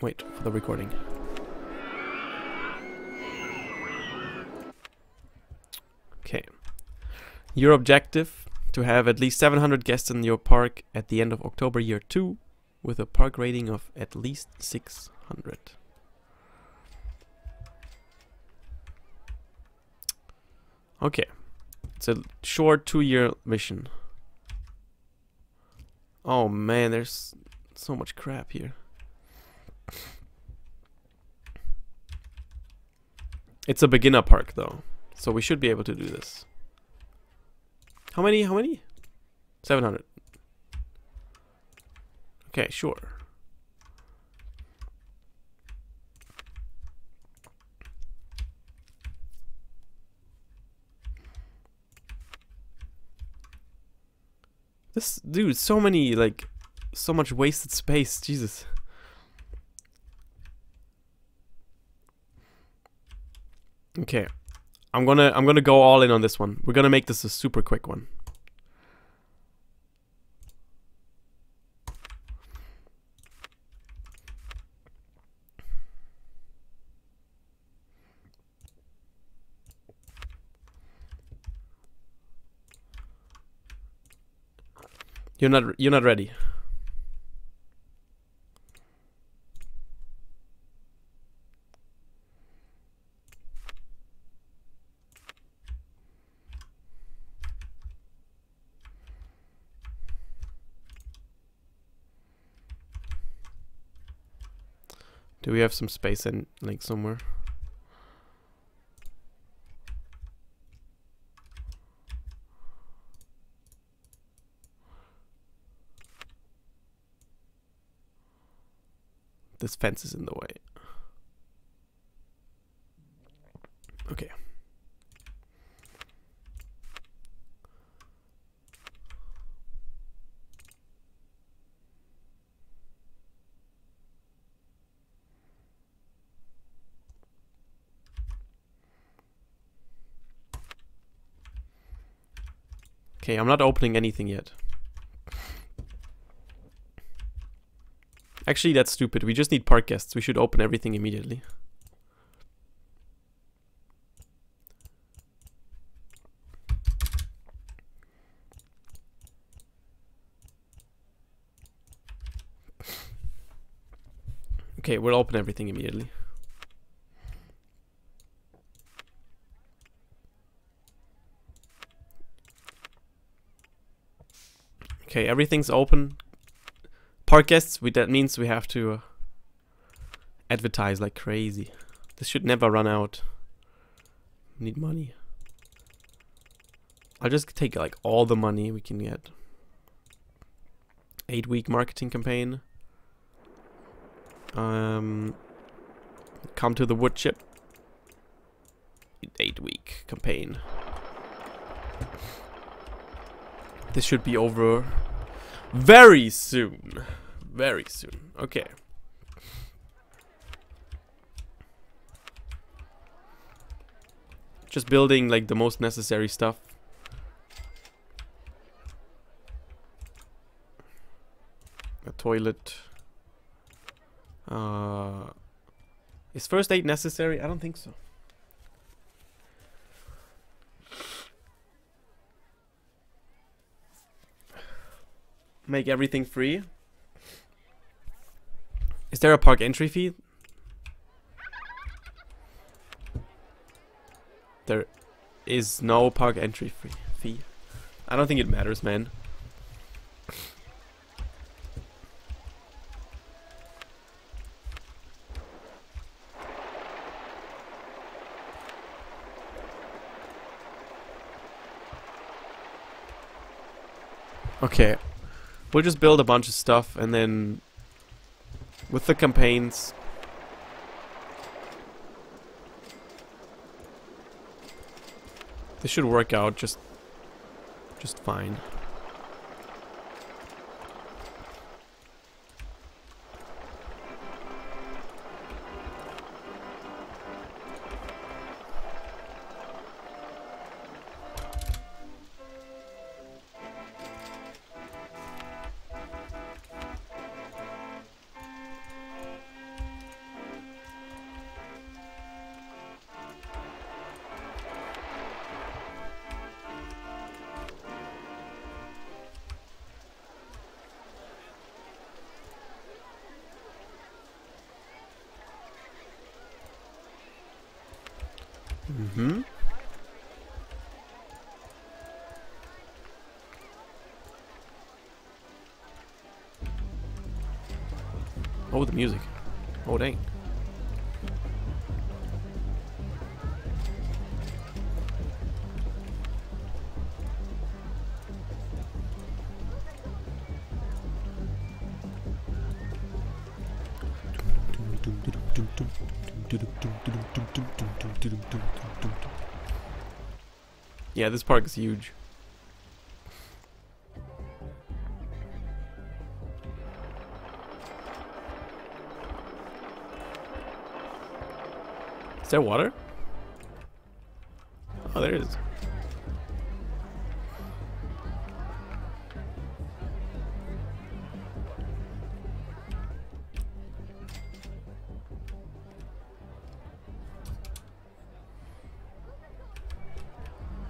Wait for the recording. Okay. Your objective to have at least 700 guests in your park at the end of October year 2 with a park rating of at least 600. Okay. It's a short two year mission. Oh man, there's so much crap here. It's a beginner park though, so we should be able to do this. How many? How many? 700. Okay, sure. This dude, so many like so much wasted space, Jesus. Okay. I'm gonna I'm gonna go all in on this one. We're gonna make this a super quick one. You're not you're not ready. Do we have some space in like somewhere? This fence is in the way. Okay. Okay, I'm not opening anything yet. Actually, that's stupid. We just need park guests. We should open everything immediately. Okay, we'll open everything immediately. Okay, everything's open. Park guests, we, that means we have to uh, advertise like crazy. This should never run out. Need money. I'll just take like all the money we can get. Eight week marketing campaign. Um, come to the wood chip. Eight week campaign. This should be over very soon. Very soon. Okay. Just building like the most necessary stuff. A toilet. Uh, is first aid necessary? I don't think so. Make everything free. Is there a park entry fee? There is no park entry fee. I don't think it matters, man. Okay. We'll just build a bunch of stuff and then with the campaigns this should work out just just fine. Mm-hmm. Oh, the music. Oh, dang. Yeah, this park is huge. Is there water? Oh, there is.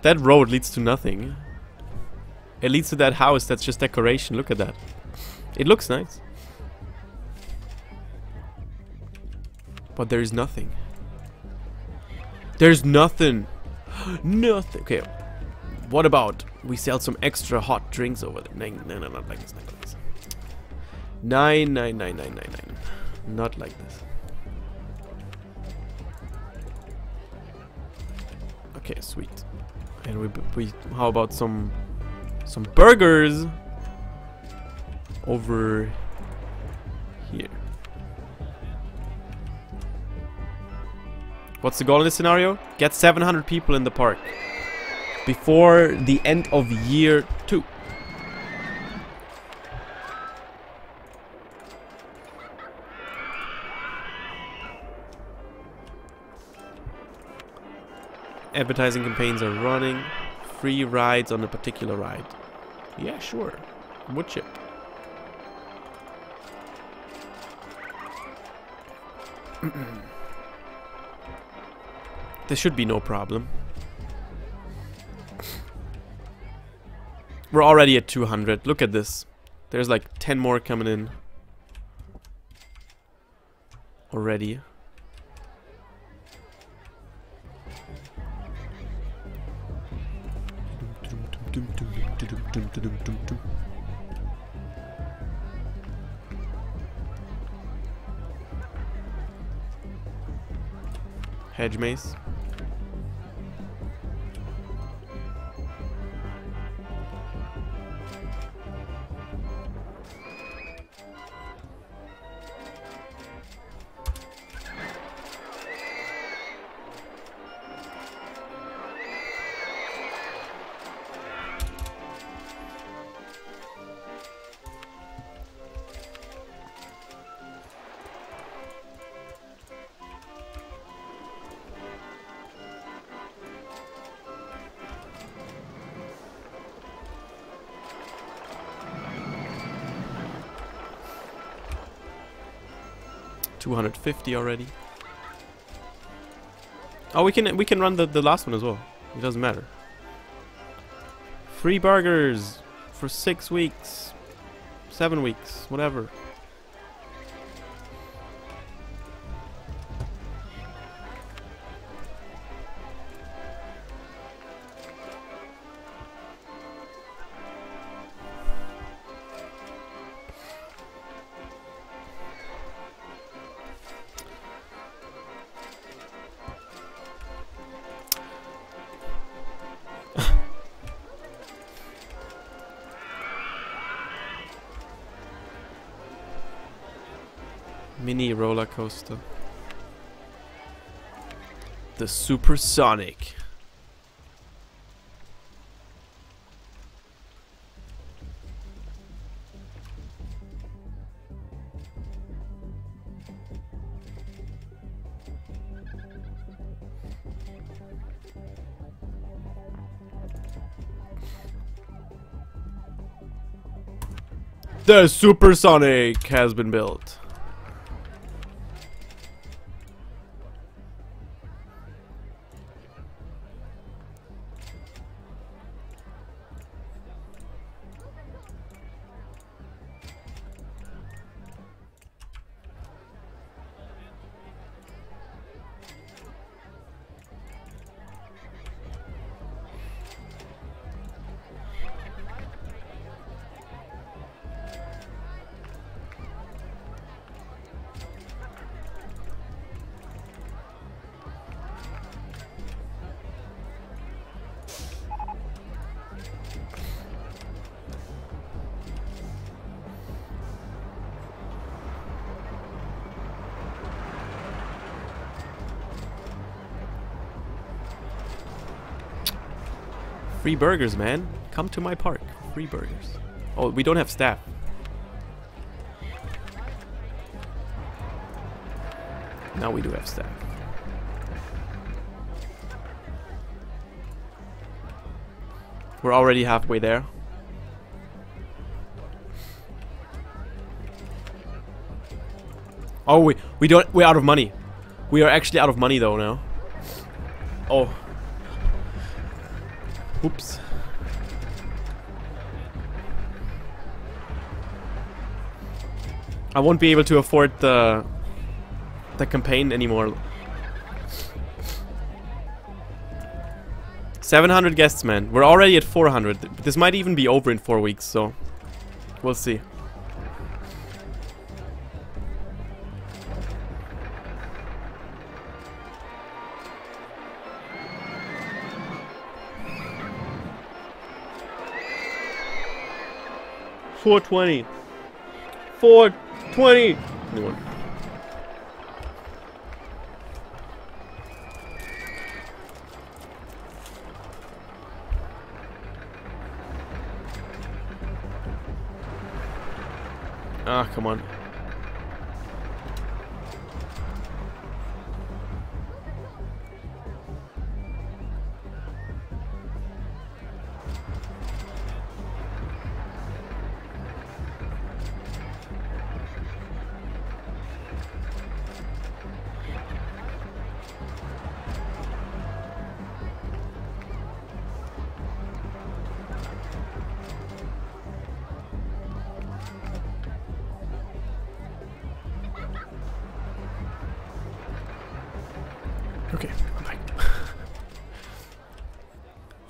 That road leads to nothing. It leads to that house that's just decoration. Look at that. It looks nice. But there is nothing. There's nothing. nothing. Okay. What about we sell some extra hot drinks over there? Nine, no, no, not like this, not like this. Nine, nine, nine, nine, nine, nine. Not like this. Okay, sweet. And we, we, how about some, some burgers over here. What's the goal in this scenario? Get 700 people in the park before the end of year two. Advertising campaigns are running. Free rides on a particular ride. Yeah, sure. Wood chip. There should be no problem. We're already at 200. Look at this. There's like 10 more coming in. Already. Hedge maze. 250 already. Oh, we can we can run the, the last one as well. It doesn't matter. Free burgers for six weeks, seven weeks, whatever. Coaster. The Supersonic. The Supersonic has been built. Free burgers, man. Come to my park. Free burgers. Oh, we don't have staff. Now we do have staff. We're already halfway there. Oh, we we don't we're out of money. We are actually out of money though now. Oh. Oops. I won't be able to afford the the campaign anymore. 700 guests, man. We're already at 400. This might even be over in four weeks, so we'll see. Four twenty. Four twenty. Anyone? Ah, come on.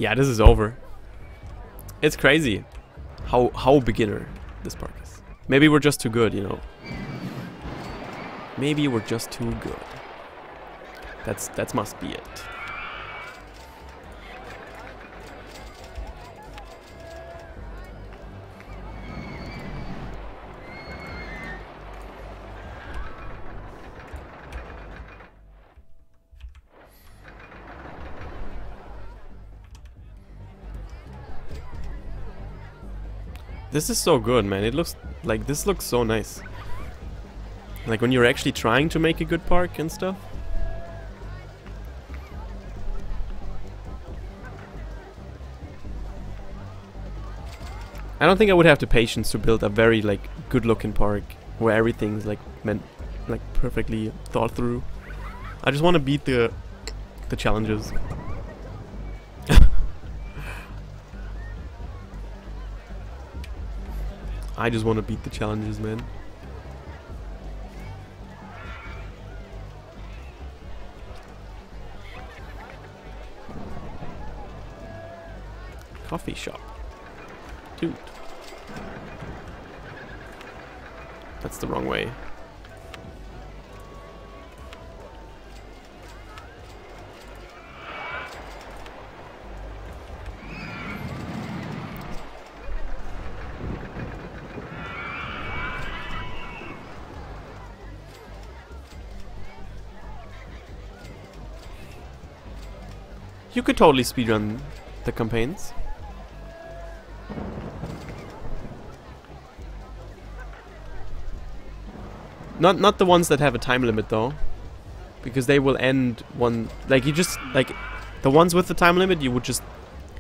Yeah, this is over. It's crazy how how beginner this park is. Maybe we're just too good, you know. Maybe we're just too good. That's that must be it. This is so good, man. It looks like this looks so nice. Like when you're actually trying to make a good park and stuff. I don't think I would have the patience to build a very like good looking park where everything's like meant like perfectly thought through. I just want to beat the the challenges. I just want to beat the challenges, man. Coffee shop. Dude. That's the wrong way. Could totally speedrun the campaigns. Not not the ones that have a time limit though. Because they will end one like you just like the ones with the time limit you would just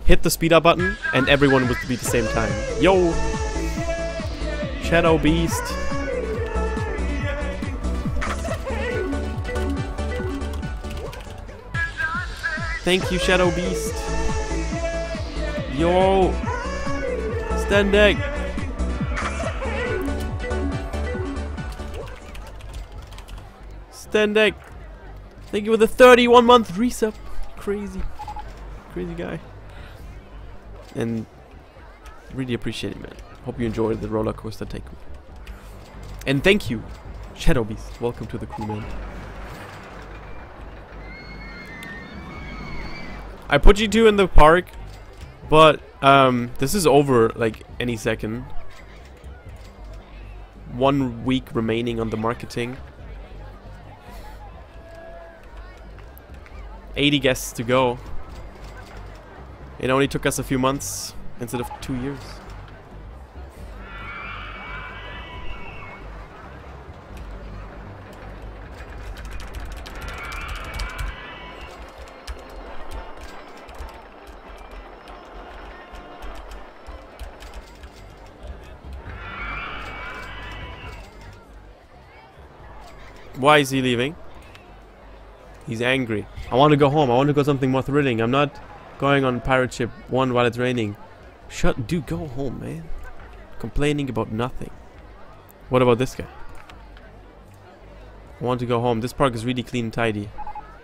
hit the speed up button and everyone would be the same time. Yo Shadow Beast Thank you, Shadow Beast. Yo! Stendek! Stendek! Thank you for the 31 month resub. Crazy. Crazy guy. And really appreciate it, man. Hope you enjoyed the roller coaster take. And thank you, Shadow Beast. Welcome to the crew, man. I put you two in the park, but um, this is over like any second. One week remaining on the marketing. 80 guests to go. It only took us a few months instead of two years. Why is he leaving? He's angry. I want to go home. I want to go something more thrilling. I'm not going on pirate ship one while it's raining. Shut, dude, go home, man. Complaining about nothing. What about this guy? I want to go home. This park is really clean and tidy.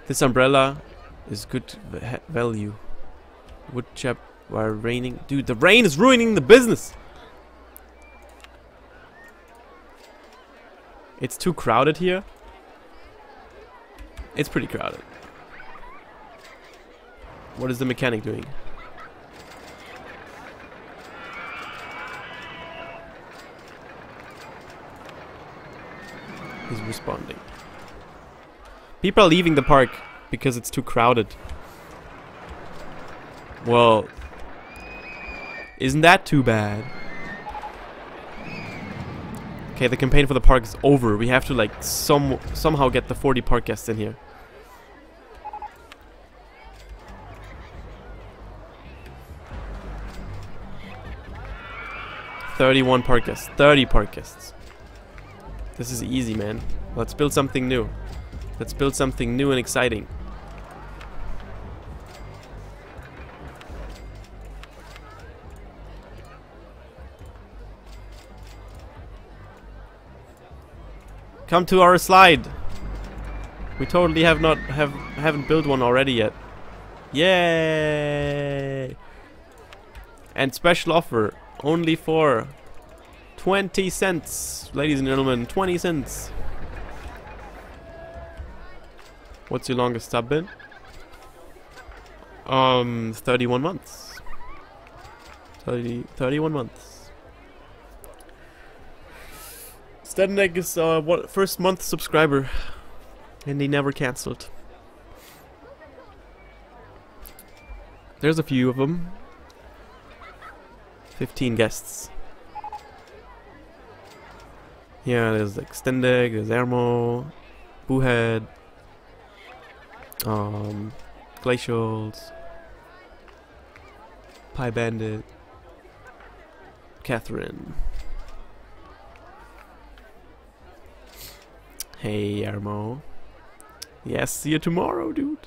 This umbrella is good value. Wood while raining. Dude, the rain is ruining the business. It's too crowded here. It's pretty crowded. What is the mechanic doing? He's responding. People are leaving the park because it's too crowded. Well, isn't that too bad? Okay, the campaign for the park is over. We have to like some somehow get the 40 park guests in here. Thirty-one park guests. Thirty park guests. This is easy, man. Let's build something new. Let's build something new and exciting. Come to our slide. We totally have not have haven't built one already yet. Yay! And special offer only for 20 cents, ladies and gentlemen, 20 cents. What's your longest stub been? Um, 31 months. 30, 31 months. Stedenek is uh, first month subscriber, and he never cancelled. There's a few of them. 15 guests. Yeah, there's like Stendig, there's Ermo, Boohead, um, Glacials, Pie Bandit, Catherine. Hey, Ermo. Yes, see you tomorrow, dude.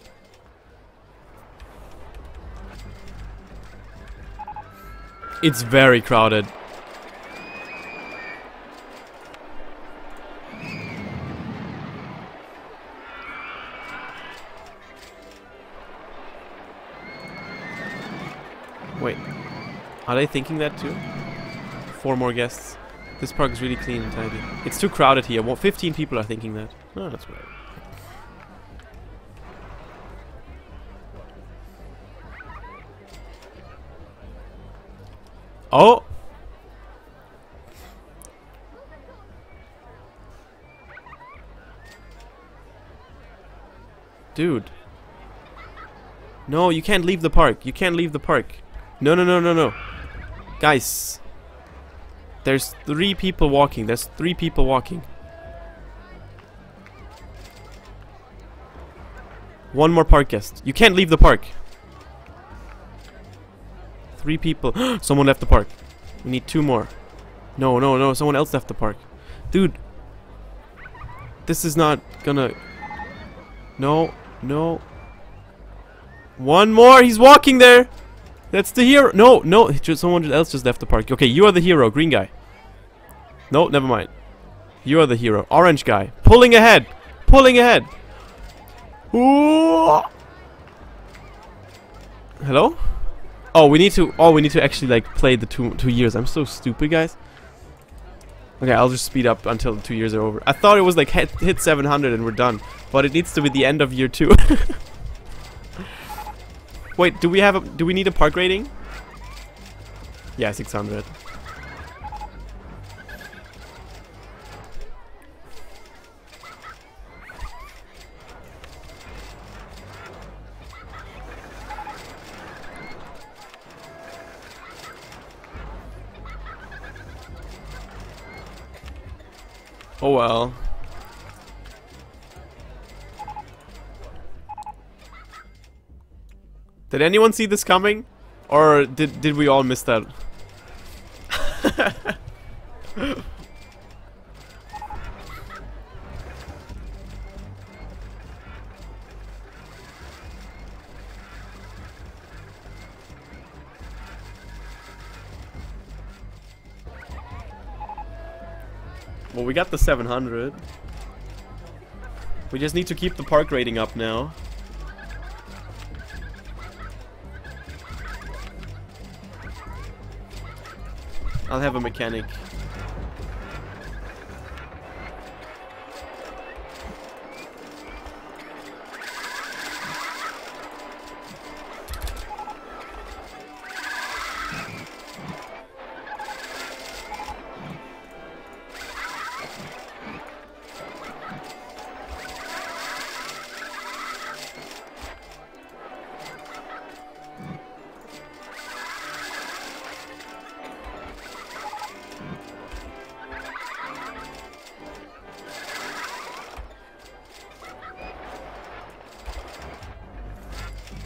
It's very crowded. Wait. Are they thinking that too? Four more guests. This park is really clean and tidy. It's too crowded here. Well, 15 people are thinking that. Oh, that's right. Oh! Dude. No, you can't leave the park. You can't leave the park. No, no, no, no, no. Guys, there's three people walking. There's three people walking. One more park guest. You can't leave the park. Three people. someone left the park. We need two more. No, no, no. Someone else left the park. Dude. This is not gonna... No, no. One more. He's walking there. That's the hero. No, no, someone else just left the park. Okay, you are the hero, green guy. No, never mind. You are the hero, orange guy. Pulling ahead, pulling ahead. Ooh. Hello? Oh, we need to. Oh, we need to actually like play the two two years. I'm so stupid, guys. Okay, I'll just speed up until the two years are over. I thought it was like hit, hit 700 and we're done, but it needs to be the end of year two. Wait, do we have a do we need a park rating? Yeah, 600. Oh well. Did anyone see this coming? Or did did we all miss that? got the 700. We just need to keep the park rating up now. I'll have a mechanic.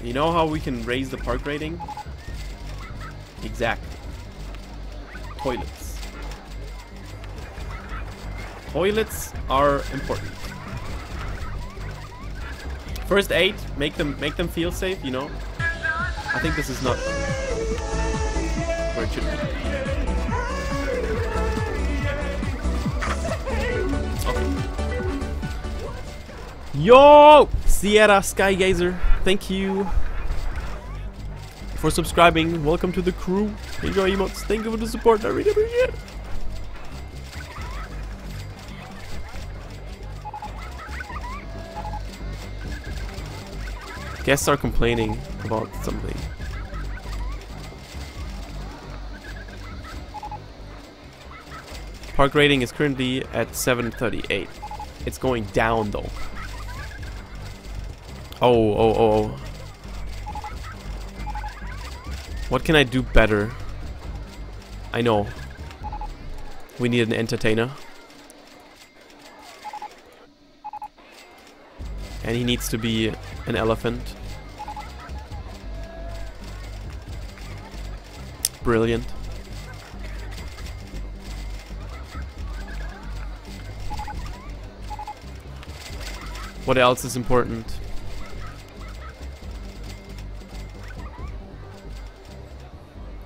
You know how we can raise the park rating? Exactly. Toilets. Toilets are important. First aid, make them make them feel safe, you know? I think this is not where it should be. Yo! Sierra Skygazer, thank you for subscribing. Welcome to the crew. Enjoy emotes. Thank you for the support. I really appreciate it. Guests are complaining about something. Park rating is currently at 738. It's going down though. Oh, oh, oh, oh. What can I do better? I know. We need an entertainer. And he needs to be an elephant. Brilliant. What else is important?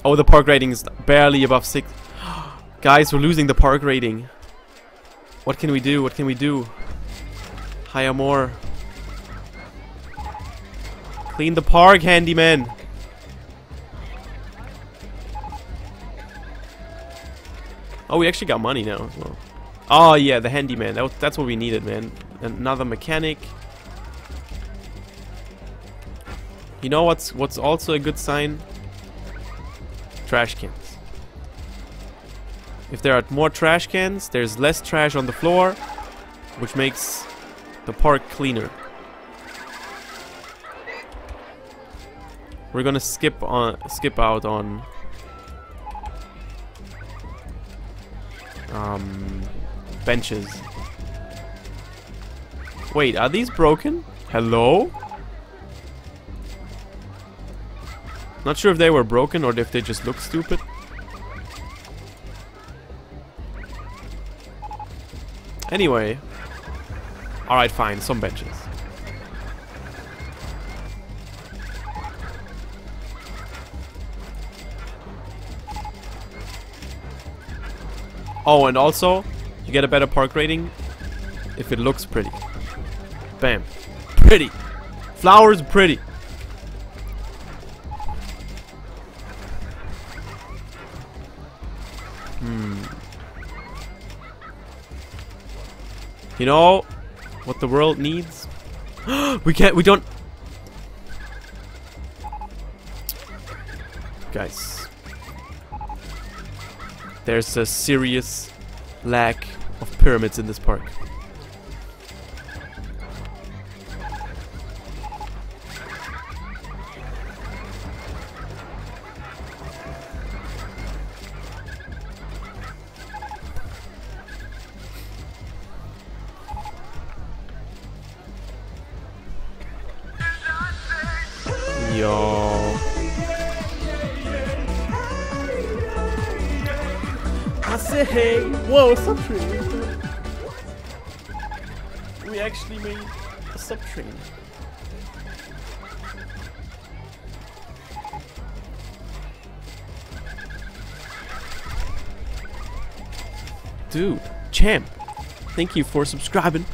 Oh, the park rating is barely above 6. Guys, we're losing the park rating. What can we do? What can we do? Hire more. Clean the park, handyman. Oh, we actually got money now as well. Oh, yeah, the handyman. That was, that's what we needed, man. Another mechanic. You know what's what's also a good sign? Trash cans. If there are more trash cans, there's less trash on the floor, which makes the park cleaner. We're gonna skip on skip out on um, benches. Wait, are these broken? Hello? Not sure if they were broken or if they just look stupid. Anyway. Alright, fine. Some benches. Oh, and also, you get a better park rating if it looks pretty. Bam. Pretty. Flowers pretty. You know what the world needs? we can't, we don't... Guys. There's a serious lack of pyramids in this park. Yo. I say hey. Whoa, subtrain. We actually made a subtrain. Dude, champ. Thank you for subscribing.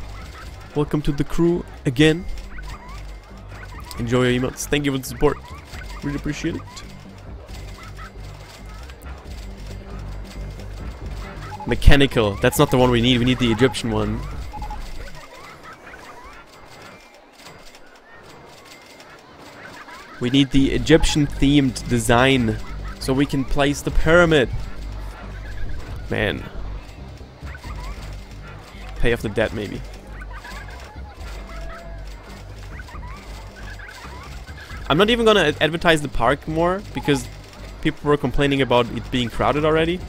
Welcome to the crew again. Enjoy your emotes. Thank you for the support. Really appreciate it. Mechanical. That's not the one we need. We need the Egyptian one. We need the Egyptian themed design so we can place the pyramid. Man. Pay off the debt maybe. I'm not even gonna advertise the park more because people were complaining about it being crowded already.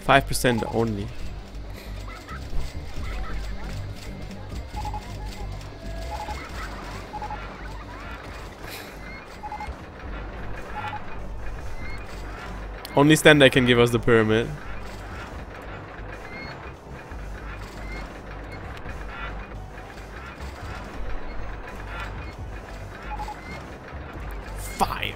Five percent only. Only Stender can give us the pyramid. Fire.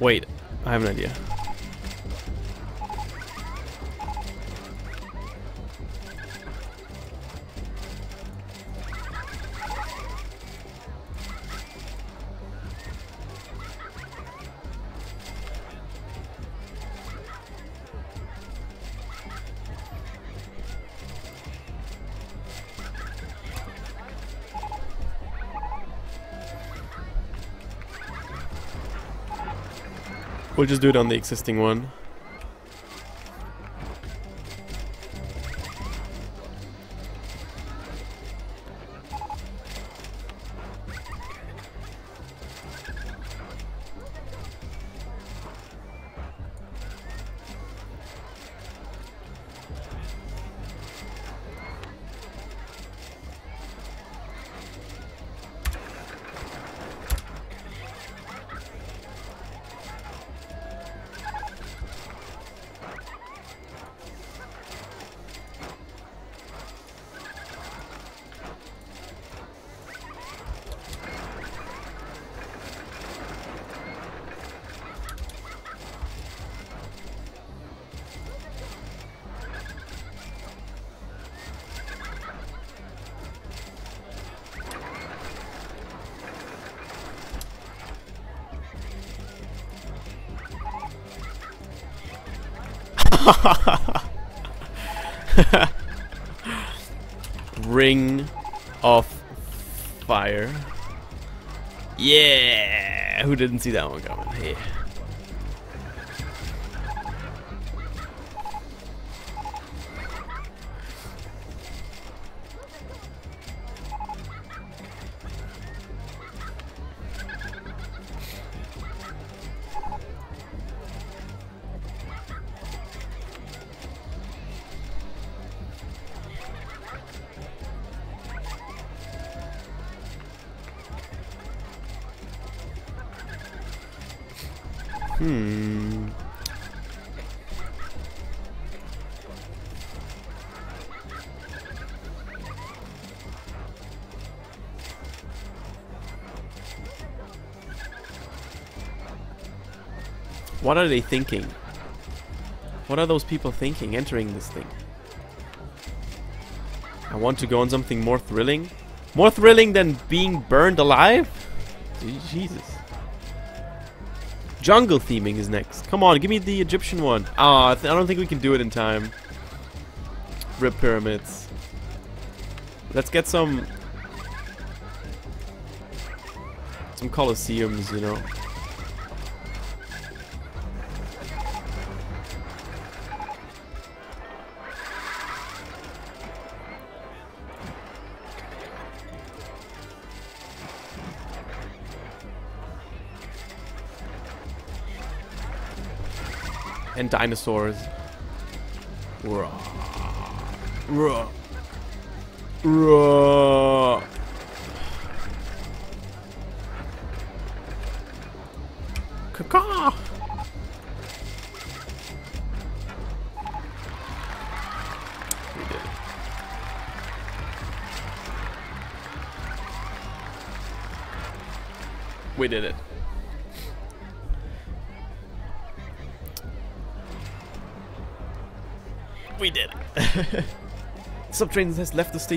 Wait, I have an idea. We'll just do it on the existing one. Ring of Fire. Yeah! Who didn't see that one coming? Hmm. What are they thinking? What are those people thinking entering this thing? I want to go on something more thrilling? More thrilling than being burned alive? Jesus. Jungle theming is next. Come on, give me the Egyptian one. Ah, I, I don't think we can do it in time. Rip pyramids. Let's get some... Some colosseums, you know. And dinosaurs. Roar. Roar. Roar. Subtrains has left the stage.